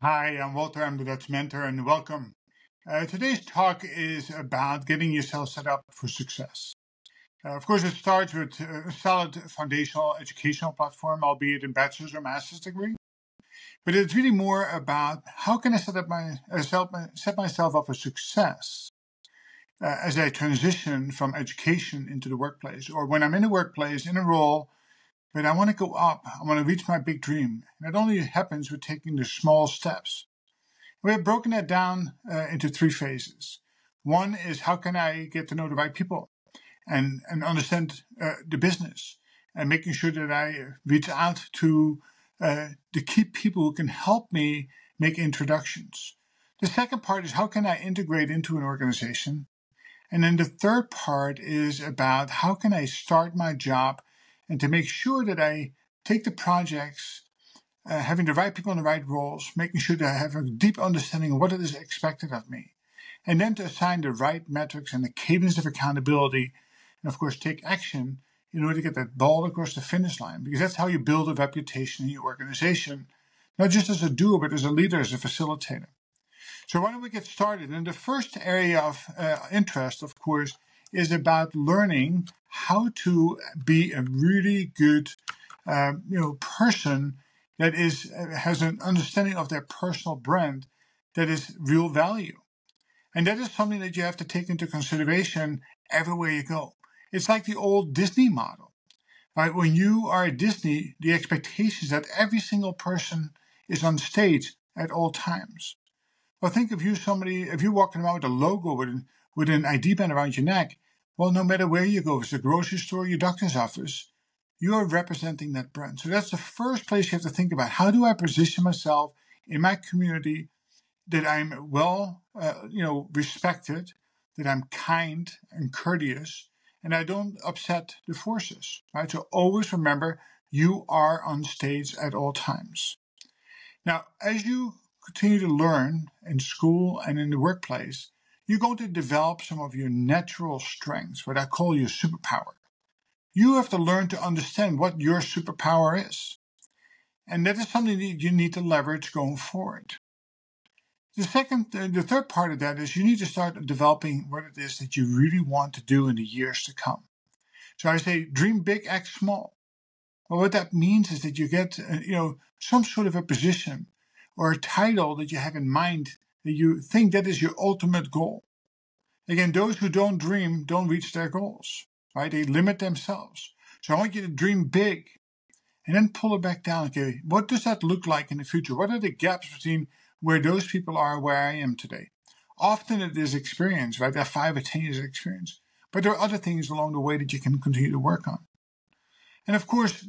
Hi, I'm Walter. I'm the Dutch mentor, and welcome. Uh, today's talk is about getting yourself set up for success. Uh, of course, it starts with a solid foundational educational platform, albeit in bachelor's or master's degree. But it's really more about how can I set up my uh, set myself up for success uh, as I transition from education into the workplace, or when I'm in the workplace in a role but I want to go up. I want to reach my big dream. And it only happens with taking the small steps. We have broken that down uh, into three phases. One is how can I get to know the right people and, and understand uh, the business and making sure that I reach out to uh, the key people who can help me make introductions. The second part is how can I integrate into an organization? And then the third part is about how can I start my job and to make sure that I take the projects, uh, having the right people in the right roles, making sure that I have a deep understanding of what it is expected of me, and then to assign the right metrics and the cadence of accountability, and of course take action in order to get that ball across the finish line, because that's how you build a reputation in your organization, not just as a doer, but as a leader, as a facilitator. So why don't we get started? And the first area of uh, interest, of course, is about learning how to be a really good, uh, you know, person that is has an understanding of their personal brand that is real value, and that is something that you have to take into consideration everywhere you go. It's like the old Disney model, right? When you are at Disney, the expectation is that every single person is on stage at all times. Well, think if you somebody if you're walking around with a logo with with an ID band around your neck, well, no matter where you go, if it's a grocery store, your doctor's office, you are representing that brand. So that's the first place you have to think about. How do I position myself in my community that I'm well, uh, you know, respected, that I'm kind and courteous, and I don't upset the forces, right? So always remember you are on stage at all times. Now, as you continue to learn in school and in the workplace, you're going to develop some of your natural strengths, what I call your superpower. You have to learn to understand what your superpower is. And that is something that you need to leverage going forward. The second, the third part of that is you need to start developing what it is that you really want to do in the years to come. So I say, dream big, act small. Well, what that means is that you get, uh, you know, some sort of a position or a title that you have in mind you think that is your ultimate goal. Again, those who don't dream don't reach their goals, right? They limit themselves. So I want you to dream big and then pull it back down. Okay, what does that look like in the future? What are the gaps between where those people are where I am today? Often it is experience, right? That five or 10 years experience. But there are other things along the way that you can continue to work on. And of course,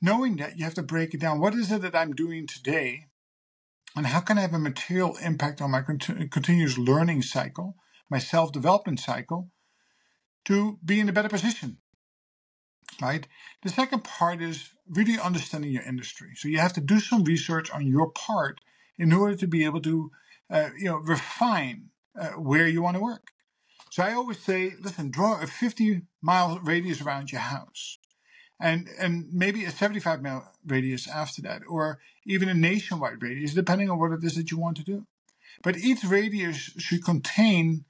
knowing that, you have to break it down. What is it that I'm doing today and how can I have a material impact on my continuous learning cycle, my self development cycle, to be in a better position? Right? The second part is really understanding your industry. So you have to do some research on your part in order to be able to, uh, you know, refine uh, where you want to work. So I always say, listen, draw a 50 mile radius around your house and and maybe a 75 mile radius after that, or even a nationwide radius, depending on what it is that you want to do. But each radius should contain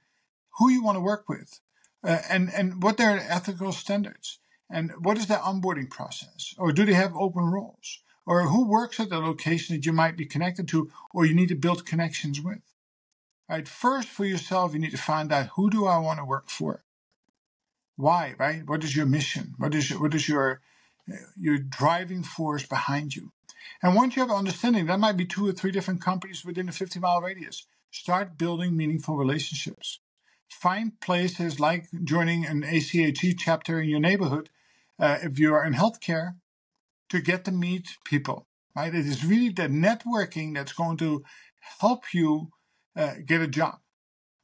who you want to work with, uh, and and what their ethical standards, and what is their onboarding process, or do they have open roles, or who works at the location that you might be connected to, or you need to build connections with. Right. First, for yourself, you need to find out who do I want to work for why, right? What is your mission? What is what is your your driving force behind you? And once you have an understanding, that might be two or three different companies within a 50 mile radius. Start building meaningful relationships. Find places like joining an ACHE chapter in your neighborhood, uh, if you are in healthcare, to get to meet people. Right? It is really the networking that's going to help you uh, get a job.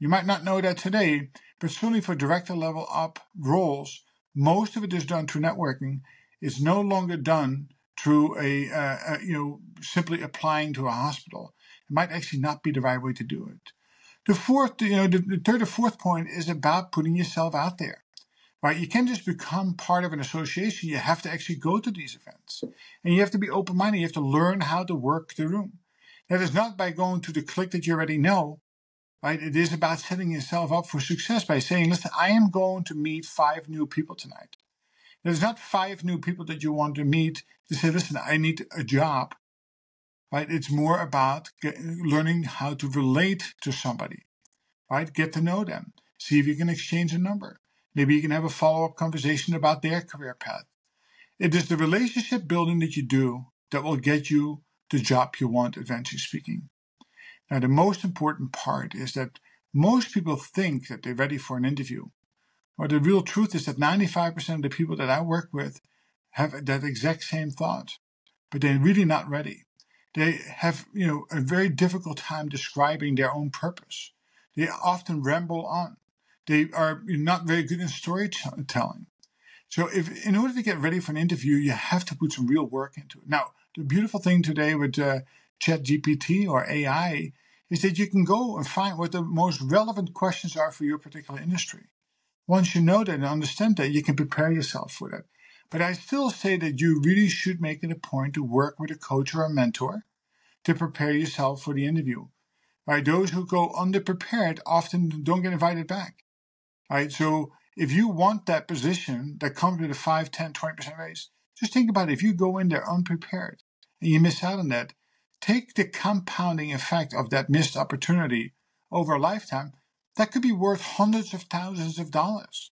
You might not know that today, but certainly for director level up roles, most of it is done through networking. It's no longer done through a, uh, a, you know simply applying to a hospital. It might actually not be the right way to do it. The fourth, you know, the, the third or fourth point is about putting yourself out there. Right? You can't just become part of an association. You have to actually go to these events, and you have to be open-minded. You have to learn how to work the room. That is not by going to the clique that you already know, right? It is about setting yourself up for success by saying, listen, I am going to meet five new people tonight. There's not five new people that you want to meet to say, listen, I need a job, right? It's more about get, learning how to relate to somebody, right? Get to know them. See if you can exchange a number. Maybe you can have a follow up conversation about their career path. It is the relationship building that you do that will get you the job you want, eventually speaking. Now, the most important part is that most people think that they're ready for an interview. Or the real truth is that 95% of the people that I work with have that exact same thought, but they're really not ready. They have, you know, a very difficult time describing their own purpose. They often ramble on. They are not very good in storytelling. So if, in order to get ready for an interview, you have to put some real work into it. Now, the beautiful thing today with uh, ChatGPT or AI is that you can go and find what the most relevant questions are for your particular industry. Once you know that and understand that, you can prepare yourself for that. But I still say that you really should make it a point to work with a coach or a mentor to prepare yourself for the interview. Right? Those who go underprepared often don't get invited back. Right? So if you want that position that comes with a 5, 10, 20% raise, just think about it. If you go in there unprepared and you miss out on that, take the compounding effect of that missed opportunity over a lifetime. That could be worth hundreds of thousands of dollars.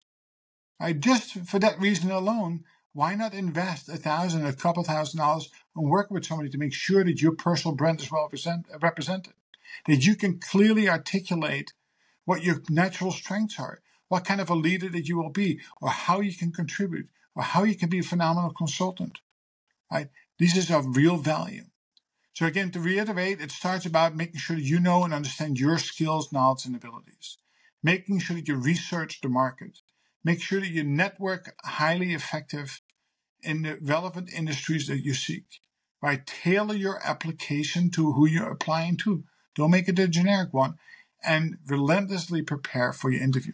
Right? Just for that reason alone, why not invest a thousand, a couple thousand dollars and work with somebody to make sure that your personal brand is well represented? That you can clearly articulate what your natural strengths are, what kind of a leader that you will be, or how you can contribute, or how you can be a phenomenal consultant. Right? This is of real value. So again, to reiterate, it starts about making sure that you know and understand your skills, knowledge, and abilities. Making sure that you research the market. Make sure that you network highly effective in the relevant industries that you seek. Right? Tailor your application to who you're applying to. Don't make it a generic one. And relentlessly prepare for your interview.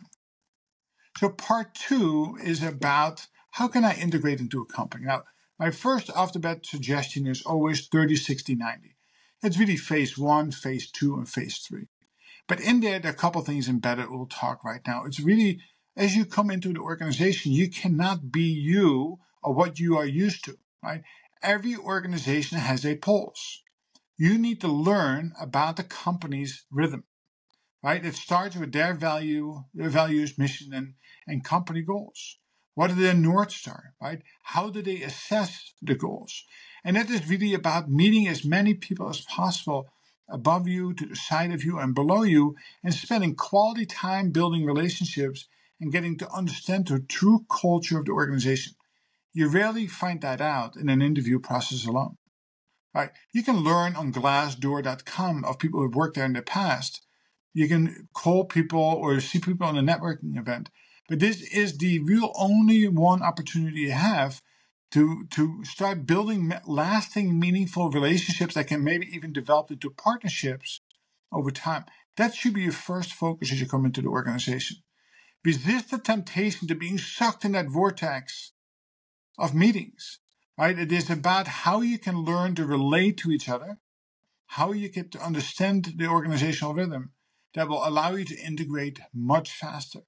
So part two is about how can I integrate into a company? Now, my first bat suggestion is always 30, 60, 90. It's really phase one, phase two, and phase three. But in there, there are a couple things embedded we'll talk right now. It's really, as you come into the organization, you cannot be you or what you are used to, right? Every organization has a pulse. You need to learn about the company's rhythm, right? It starts with their value, their values, mission, and, and company goals. What are their North Star, right? How do they assess the goals? And that is really about meeting as many people as possible above you, to the side of you, and below you, and spending quality time building relationships and getting to understand the true culture of the organization. You rarely find that out in an interview process alone. Right? You can learn on glassdoor.com of people who've worked there in the past. You can call people or see people on a networking event but this is the real only one opportunity you have to to start building lasting, meaningful relationships that can maybe even develop into partnerships over time. That should be your first focus as you come into the organization. Resist the temptation to being sucked in that vortex of meetings. Right? It is about how you can learn to relate to each other, how you get to understand the organizational rhythm that will allow you to integrate much faster.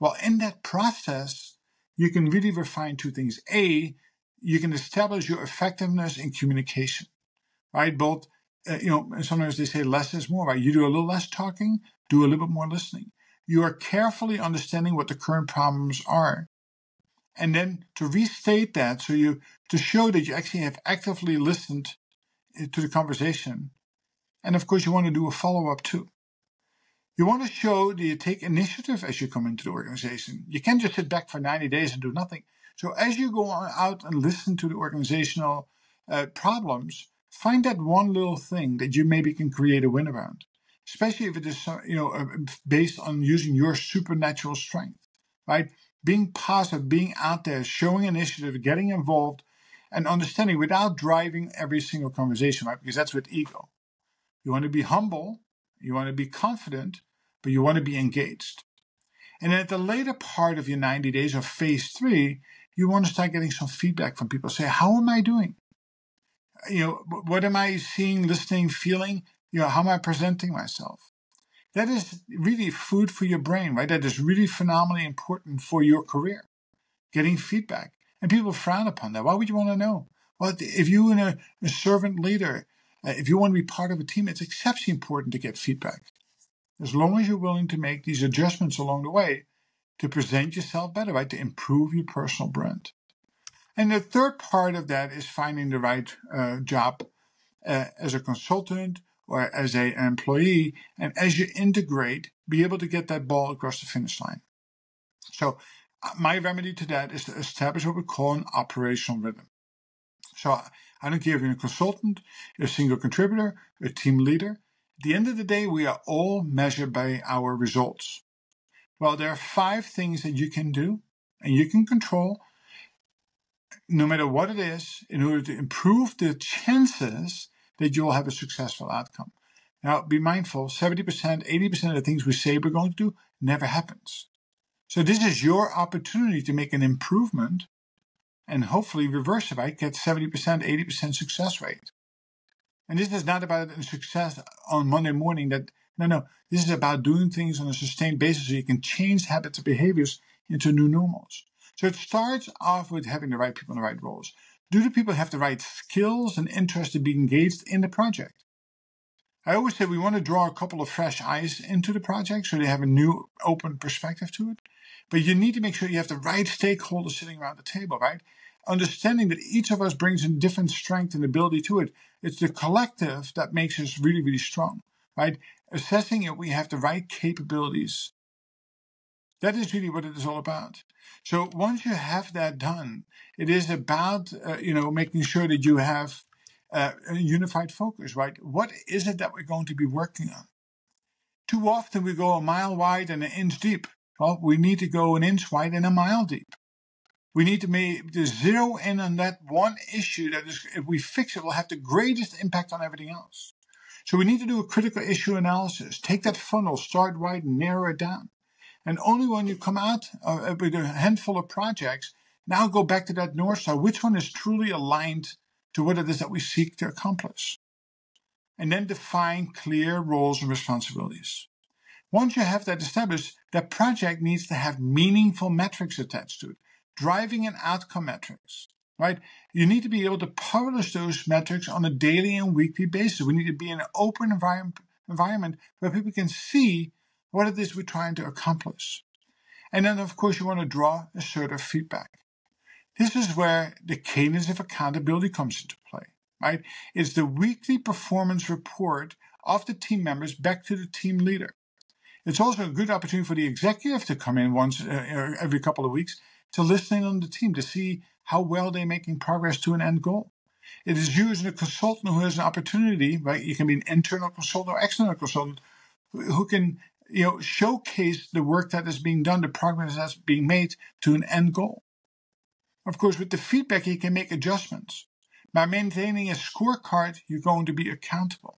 Well, in that process, you can really refine two things. A, you can establish your effectiveness in communication, right? Both, uh, you know, sometimes they say less is more, right? You do a little less talking, do a little bit more listening. You are carefully understanding what the current problems are. And then to restate that, so you, to show that you actually have actively listened uh, to the conversation. And of course, you want to do a follow up too. You want to show that you take initiative as you come into the organization. You can't just sit back for 90 days and do nothing. So as you go out and listen to the organizational uh, problems, find that one little thing that you maybe can create a win around, especially if it is you know uh, based on using your supernatural strength, right? Being positive, being out there, showing initiative, getting involved, and understanding without driving every single conversation, right? Because that's with ego. You want to be humble, you want to be confident, but you want to be engaged. And at the later part of your 90 days of phase three, you want to start getting some feedback from people. Say, how am I doing? You know, what am I seeing, listening, feeling? You know, how am I presenting myself? That is really food for your brain, right? That is really phenomenally important for your career. Getting feedback. And people frown upon that. Why would you want to know? Well, if you're a, a servant leader, uh, if you want to be part of a team, it's exceptionally important to get feedback. As long as you're willing to make these adjustments along the way to present yourself better, right? To improve your personal brand. And the third part of that is finding the right uh, job uh, as a consultant or as an employee. And as you integrate, be able to get that ball across the finish line. So uh, my remedy to that is to establish what we call an operational rhythm. So I don't care if you're a consultant, a single contributor, a team leader. At the end of the day, we are all measured by our results. Well, there are five things that you can do and you can control no matter what it is, in order to improve the chances that you'll have a successful outcome. Now, be mindful 70%, 80% of the things we say we're going to do never happens. So, this is your opportunity to make an improvement and hopefully reverse it, right? Get 70%, 80% success rate. And this is not about success on Monday morning that, no, no, this is about doing things on a sustained basis so you can change habits and behaviors into new normals. So it starts off with having the right people in the right roles. Do the people have the right skills and interest to be engaged in the project? I always say we want to draw a couple of fresh eyes into the project so they have a new open perspective to it. But you need to make sure you have the right stakeholders sitting around the table, right? Understanding that each of us brings a different strength and ability to it. It's the collective that makes us really, really strong, right? Assessing if we have the right capabilities that is really what it is all about. So once you have that done, it is about uh, you know making sure that you have uh, a unified focus, right? What is it that we're going to be working on? Too often we go a mile wide and an inch deep. Well, we need to go an inch wide and a mile deep. We need to, make, zero in on that one issue that is, if we fix it, will have the greatest impact on everything else. So we need to do a critical issue analysis. Take that funnel, start wide, and narrow it down. And only when you come out uh, with a handful of projects, now go back to that North Star. Which one is truly aligned to what it is that we seek to accomplish? And then define clear roles and responsibilities. Once you have that established, that project needs to have meaningful metrics attached to it, driving and outcome metrics, right? You need to be able to publish those metrics on a daily and weekly basis. We need to be in an open environment, environment where people can see what it is we're trying to accomplish. And then, of course, you want to draw assertive feedback. This is where the cadence of accountability comes into play, right? It's the weekly performance report of the team members back to the team leader. It's also a good opportunity for the executive to come in once uh, every couple of weeks to listening on the team to see how well they're making progress to an end goal. It is you as a consultant who has an opportunity, right? You can be an internal consultant or external consultant who can you know, showcase the work that is being done, the progress that's being made to an end goal. Of course, with the feedback, you can make adjustments. By maintaining a scorecard, you're going to be accountable.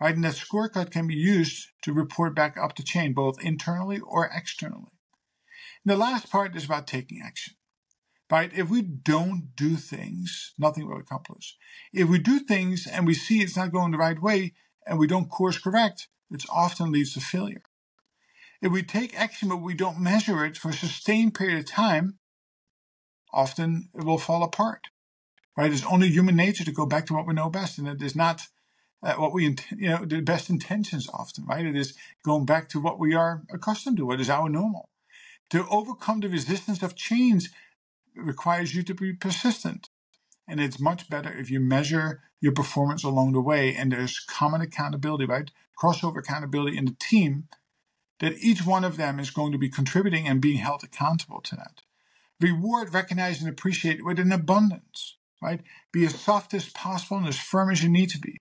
Right? And that scorecard can be used to report back up the chain, both internally or externally. And the last part is about taking action. Right? If we don't do things, nothing will accomplish. If we do things and we see it's not going the right way and we don't course correct, it often leads to failure. If we take action but we don't measure it for a sustained period of time, often it will fall apart. Right? It's only human nature to go back to what we know best, and it is not uh, what we, you know, the best intentions often. Right? It is going back to what we are accustomed to, what is our normal. To overcome the resistance of change requires you to be persistent. And it's much better if you measure your performance along the way and there's common accountability, right? Crossover accountability in the team that each one of them is going to be contributing and being held accountable to that. Reward, recognize, and appreciate with an abundance, right? Be as soft as possible and as firm as you need to be.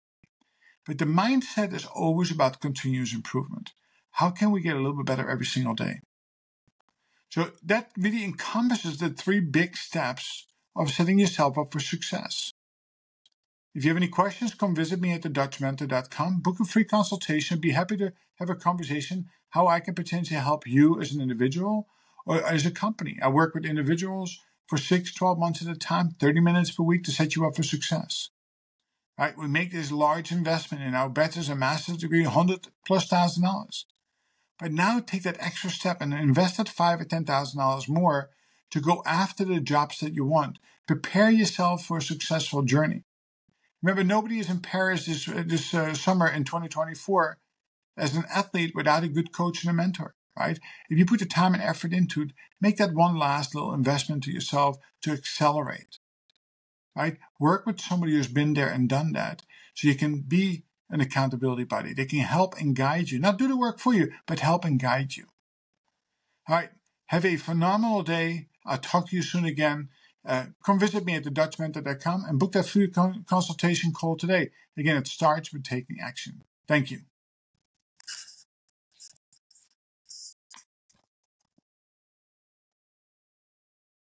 But the mindset is always about continuous improvement. How can we get a little bit better every single day? So that really encompasses the three big steps of setting yourself up for success. If you have any questions, come visit me at thedutchmentor.com. Book a free consultation. Be happy to have a conversation how I can potentially help you as an individual or as a company. I work with individuals for six, 12 months at a time, 30 minutes per week to set you up for success. Right? We make this large investment in our bachelor's and master's degree, hundred plus thousand dollars. But now take that extra step and invest that five or ten thousand dollars more to go after the jobs that you want. Prepare yourself for a successful journey. Remember, nobody is in Paris this, this uh, summer in 2024 as an athlete without a good coach and a mentor, right? If you put the time and effort into it, make that one last little investment to yourself to accelerate, right? Work with somebody who's been there and done that so you can be an accountability buddy. They can help and guide you, not do the work for you, but help and guide you. All right. Have a phenomenal day. I'll talk to you soon again. Uh, come visit me at thedutchmentor.com and book that free consultation call today. Again, it starts with taking action. Thank you.